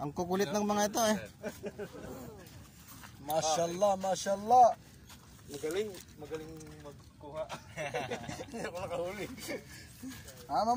Ang kukulit ng mga ito eh. Mashallah, mashallah. Magaling, magaling magkuha. Hindi ako nakahuli. Ama ah, mo.